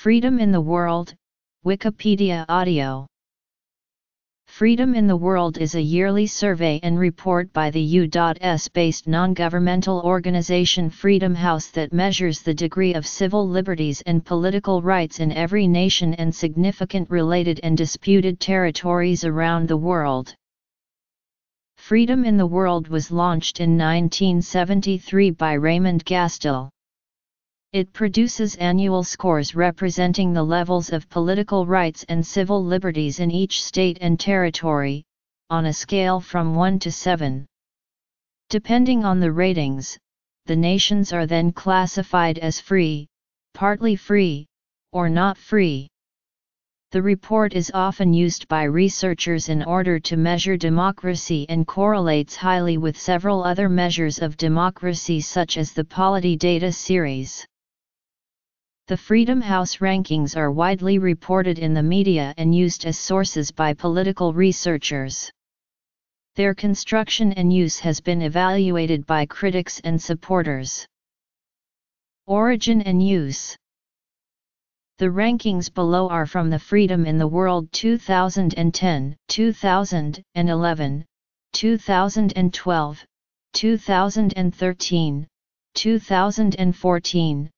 Freedom in the World, Wikipedia Audio Freedom in the World is a yearly survey and report by the U.S. based non-governmental organization Freedom House that measures the degree of civil liberties and political rights in every nation and significant related and disputed territories around the world. Freedom in the World was launched in 1973 by Raymond Gastil. It produces annual scores representing the levels of political rights and civil liberties in each state and territory, on a scale from 1 to 7. Depending on the ratings, the nations are then classified as free, partly free, or not free. The report is often used by researchers in order to measure democracy and correlates highly with several other measures of democracy such as the Polity Data Series. The Freedom House rankings are widely reported in the media and used as sources by political researchers. Their construction and use has been evaluated by critics and supporters. Origin and use The rankings below are from the Freedom in the World 2010, 2011, 2012, 2013, 2014,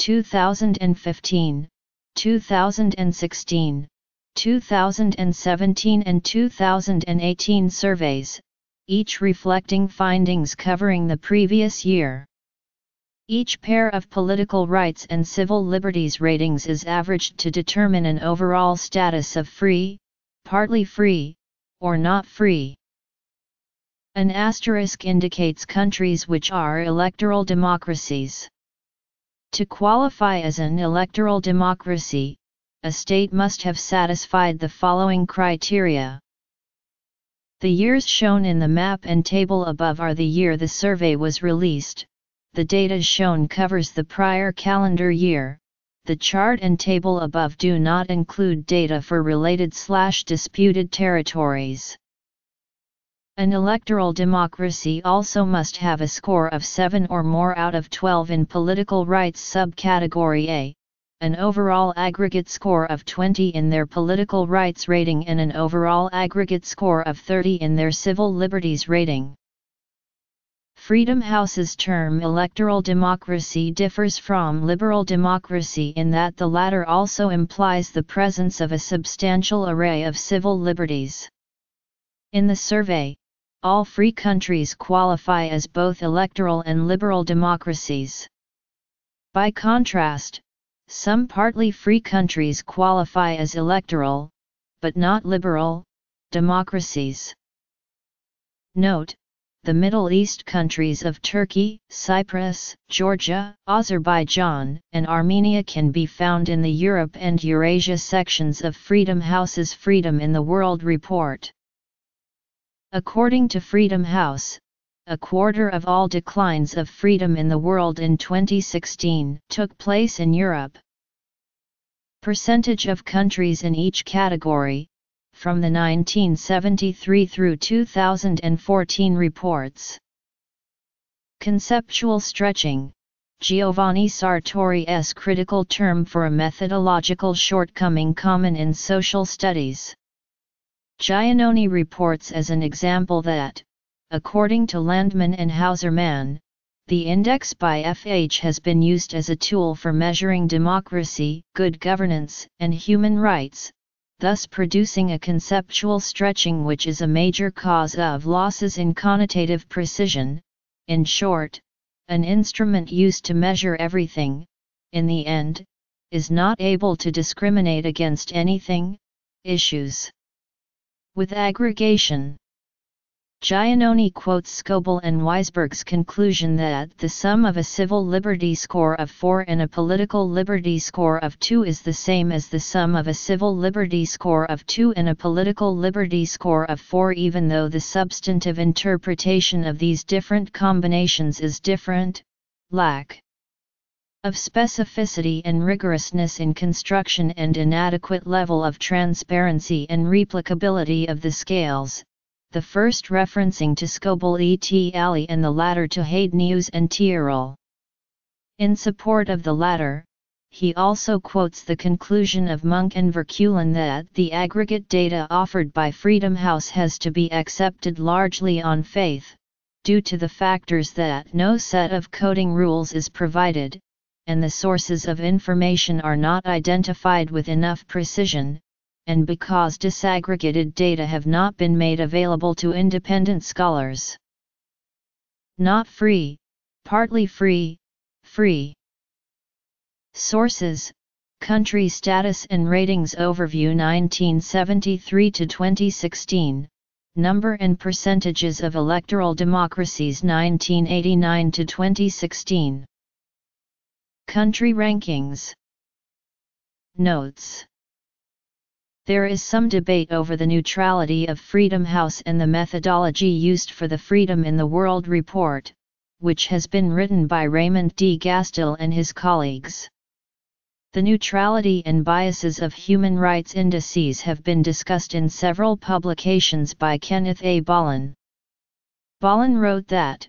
2015, 2016, 2017 and 2018 surveys, each reflecting findings covering the previous year. Each pair of political rights and civil liberties ratings is averaged to determine an overall status of free, partly free, or not free. An asterisk indicates countries which are electoral democracies. To qualify as an electoral democracy, a state must have satisfied the following criteria. The years shown in the map and table above are the year the survey was released, the data shown covers the prior calendar year, the chart and table above do not include data for related slash disputed territories. An electoral democracy also must have a score of 7 or more out of 12 in political rights subcategory A, an overall aggregate score of 20 in their political rights rating and an overall aggregate score of 30 in their civil liberties rating. Freedom House's term electoral democracy differs from liberal democracy in that the latter also implies the presence of a substantial array of civil liberties. In the survey, all free countries qualify as both electoral and liberal democracies. By contrast, some partly free countries qualify as electoral, but not liberal, democracies. Note, the Middle East countries of Turkey, Cyprus, Georgia, Azerbaijan, and Armenia can be found in the Europe and Eurasia sections of Freedom House's Freedom in the World report. According to Freedom House, a quarter of all declines of freedom in the world in 2016 took place in Europe. Percentage of countries in each category, from the 1973 through 2014 reports. Conceptual stretching, Giovanni Sartori's critical term for a methodological shortcoming common in social studies. Giannone reports as an example that, according to Landman and Hauserman, the index by FH has been used as a tool for measuring democracy, good governance, and human rights, thus producing a conceptual stretching which is a major cause of losses in connotative precision. In short, an instrument used to measure everything, in the end, is not able to discriminate against anything, issues with aggregation. Giannone quotes Scoble and Wiseberg's conclusion that the sum of a civil liberty score of 4 and a political liberty score of 2 is the same as the sum of a civil liberty score of 2 and a political liberty score of 4 even though the substantive interpretation of these different combinations is different, lack of specificity and rigorousness in construction and inadequate level of transparency and replicability of the scales, the first referencing to Scoble et al. and the latter to News and Tyrol. In support of the latter, he also quotes the conclusion of Munck and Verkuilen that the aggregate data offered by Freedom House has to be accepted largely on faith, due to the factors that no set of coding rules is provided, and the sources of information are not identified with enough precision, and because disaggregated data have not been made available to independent scholars. Not free, partly free, free. Sources Country Status and Ratings Overview 1973 to 2016 Number and Percentages of Electoral Democracies 1989 to 2016 Country Rankings Notes There is some debate over the neutrality of Freedom House and the methodology used for the Freedom in the World report, which has been written by Raymond D. Gastil and his colleagues. The neutrality and biases of human rights indices have been discussed in several publications by Kenneth A. Bollen. Bollen wrote that,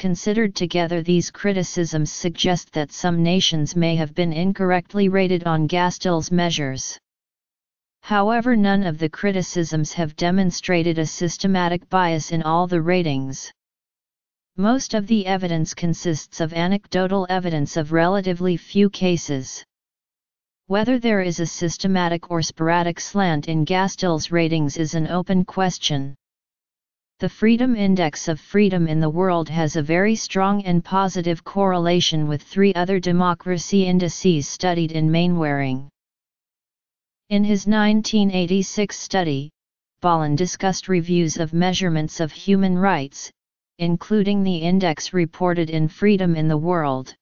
considered together these criticisms suggest that some nations may have been incorrectly rated on Gastil's measures. However none of the criticisms have demonstrated a systematic bias in all the ratings. Most of the evidence consists of anecdotal evidence of relatively few cases. Whether there is a systematic or sporadic slant in Gastil's ratings is an open question. The Freedom Index of Freedom in the World has a very strong and positive correlation with three other democracy indices studied in Mainwaring. In his 1986 study, Bollen discussed reviews of measurements of human rights, including the index reported in Freedom in the World.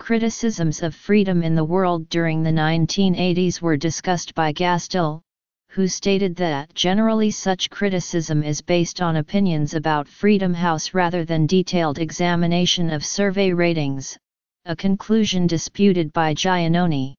Criticisms of freedom in the world during the 1980s were discussed by Gastil, who stated that generally such criticism is based on opinions about Freedom House rather than detailed examination of survey ratings, a conclusion disputed by Giannone.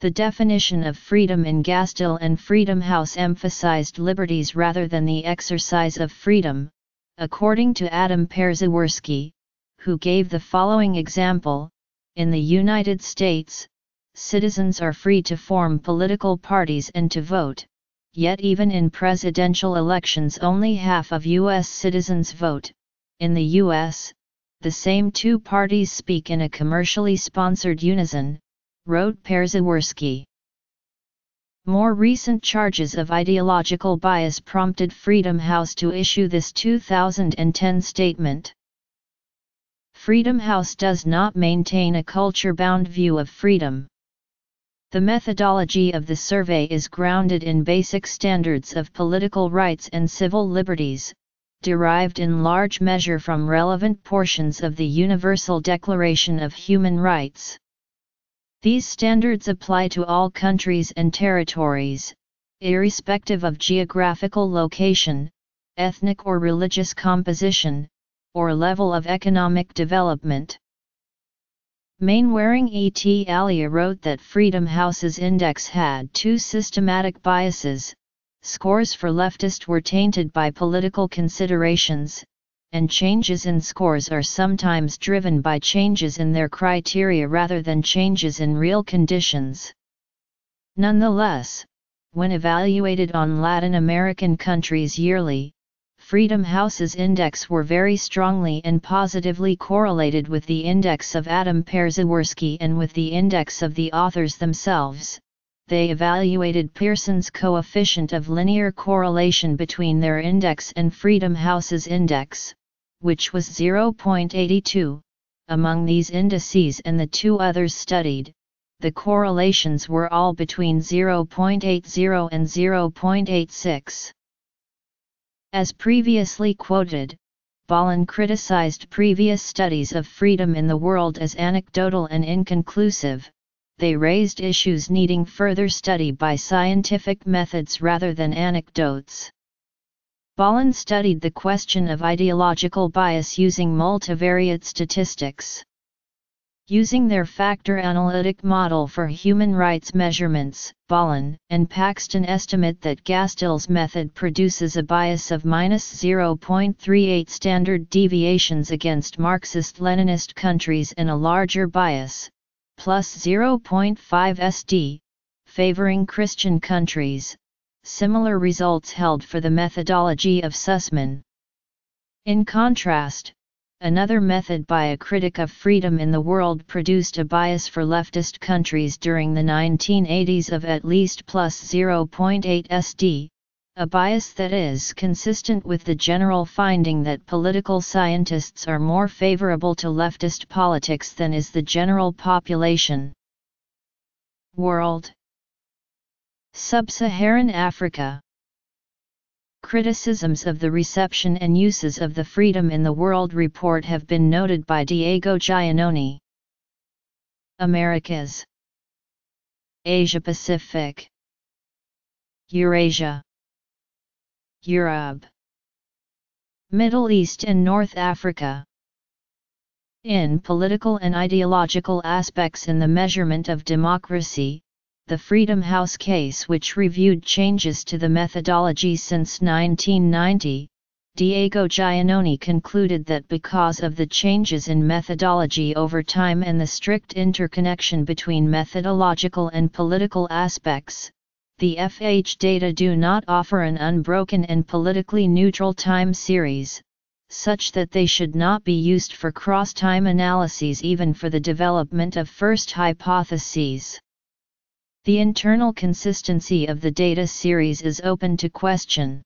The definition of freedom in Gastil and Freedom House emphasized liberties rather than the exercise of freedom, according to Adam Przeworski, who gave the following example In the United States, citizens are free to form political parties and to vote, yet, even in presidential elections, only half of U.S. citizens vote. In the U.S., the same two parties speak in a commercially sponsored unison, wrote Przeworski. More recent charges of ideological bias prompted Freedom House to issue this 2010 statement. Freedom House does not maintain a culture-bound view of freedom. The methodology of the survey is grounded in basic standards of political rights and civil liberties, derived in large measure from relevant portions of the Universal Declaration of Human Rights. These standards apply to all countries and territories, irrespective of geographical location, ethnic or religious composition, or level of economic development. Mainwaring E. T. Alia wrote that Freedom House's index had two systematic biases, scores for leftist were tainted by political considerations, and changes in scores are sometimes driven by changes in their criteria rather than changes in real conditions. Nonetheless, when evaluated on Latin American countries yearly, Freedom House's index were very strongly and positively correlated with the index of Adam Przeworski and with the index of the authors themselves. They evaluated Pearson's coefficient of linear correlation between their index and Freedom House's index, which was 0.82. Among these indices and the two others studied, the correlations were all between 0.80 and 0.86. As previously quoted, Bollen criticized previous studies of freedom in the world as anecdotal and inconclusive, they raised issues needing further study by scientific methods rather than anecdotes. Bollen studied the question of ideological bias using multivariate statistics. Using their factor analytic model for human rights measurements, Bollen and Paxton estimate that Gastil's method produces a bias of minus 0.38 standard deviations against Marxist-Leninist countries and a larger bias, plus 0.5 SD, favoring Christian countries, similar results held for the methodology of Sussman. In contrast, another method by a critic of freedom in the world produced a bias for leftist countries during the 1980s of at least plus 0.8 SD, a bias that is consistent with the general finding that political scientists are more favorable to leftist politics than is the general population. World Sub-Saharan Africa Criticisms of the reception and uses of the Freedom in the World report have been noted by Diego Giannone. Americas. Asia Pacific. Eurasia. Europe. Middle East and North Africa. In political and ideological aspects in the measurement of democracy, the Freedom House case which reviewed changes to the methodology since 1990, Diego Giannone concluded that because of the changes in methodology over time and the strict interconnection between methodological and political aspects, the FH data do not offer an unbroken and politically neutral time series, such that they should not be used for cross-time analyses even for the development of first hypotheses. The internal consistency of the data series is open to question.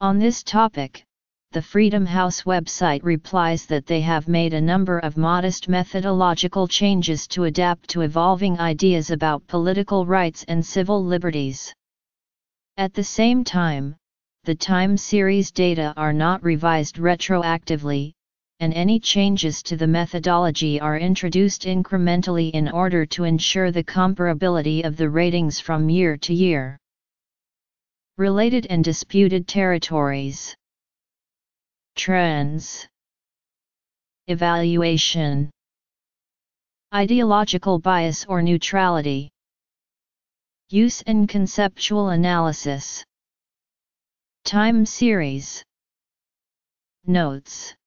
On this topic, the Freedom House website replies that they have made a number of modest methodological changes to adapt to evolving ideas about political rights and civil liberties. At the same time, the time series data are not revised retroactively, and any changes to the methodology are introduced incrementally in order to ensure the comparability of the ratings from year to year. Related and disputed territories. Trends. Evaluation. Ideological bias or neutrality. Use and conceptual analysis. Time series. Notes